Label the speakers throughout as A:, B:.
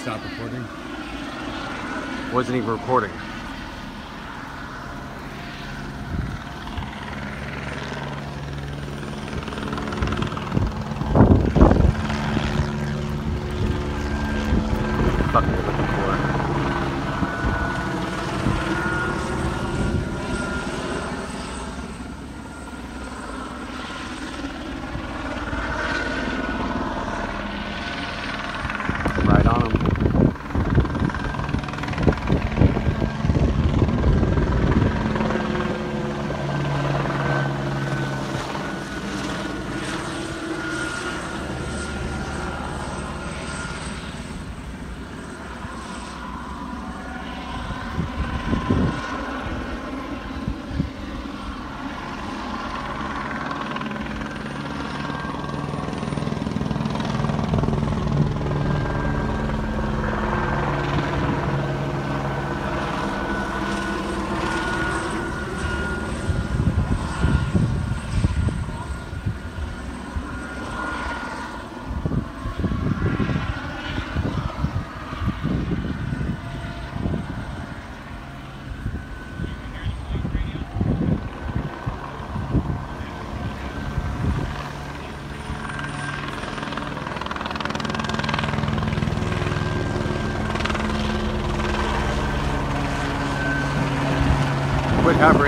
A: stop recording?
B: Wasn't even recording. Fuck are you looking for? Right on 'em.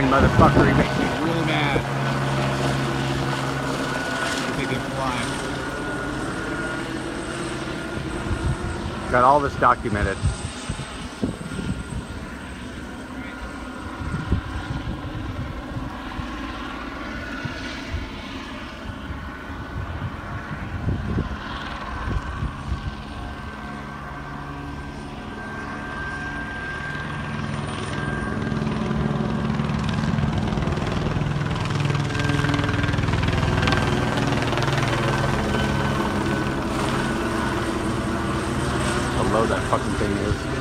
B: Hovering, motherfucker. You make me
A: Really mad. They can fly.
B: got all this documented. That fucking thing is.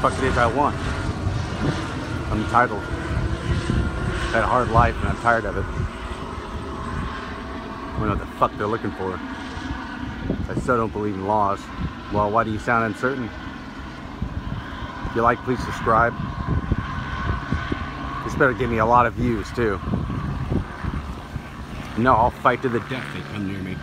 B: Fuck it is I want. I'm entitled. I've had a hard life and I'm tired of it. I don't know what the fuck they're looking for. I still don't believe in laws. Well, why do you sound uncertain? If you like, please subscribe. This better give me a lot of views too. No, I'll fight to the death.
A: Death, they come near me.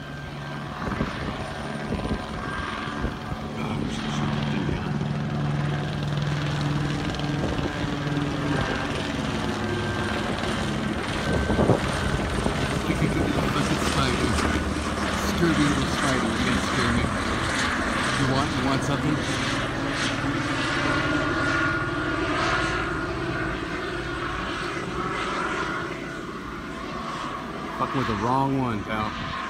A: Scurvy little spider, you scare me. You want, you want something? Fucking with the wrong one, pal.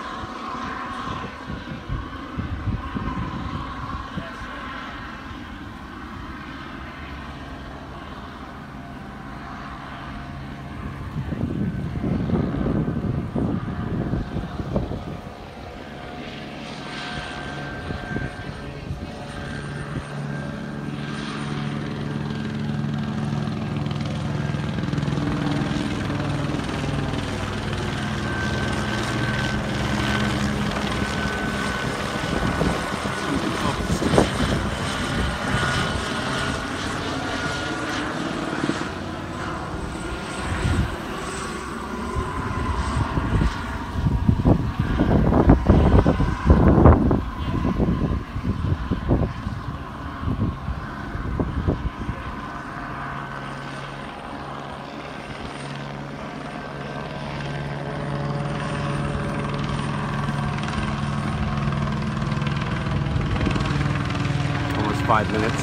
A: five minutes.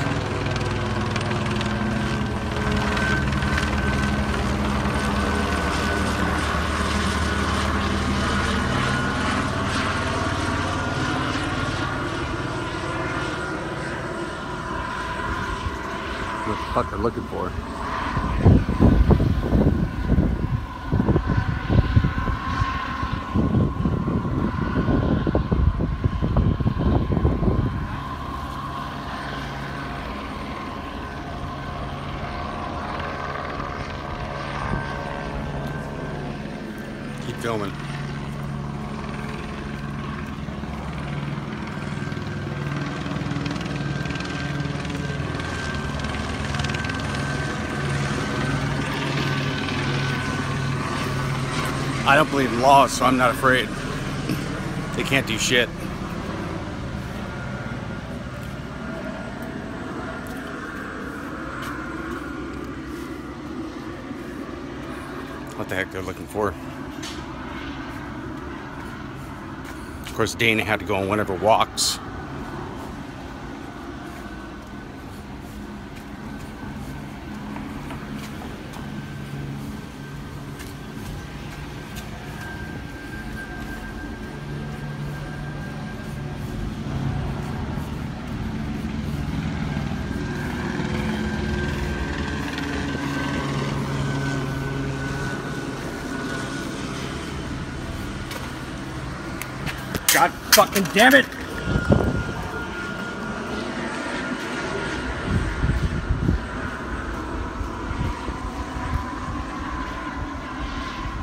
B: What the fuck they're looking for. Filming. I don't believe in laws, so I'm not afraid. They can't do shit. What the heck they're looking for. Of course, Dana had to go on one of her walks. God fucking damn it!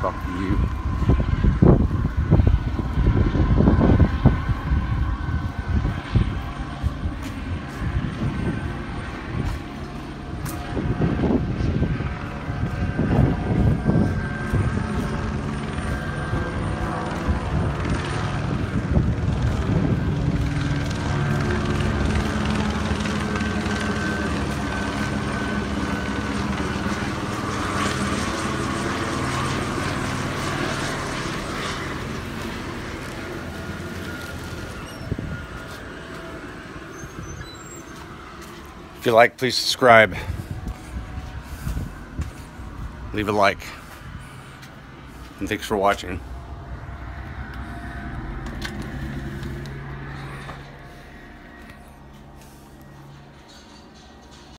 B: Fuck you. You like, please subscribe. Leave a like. And thanks for watching.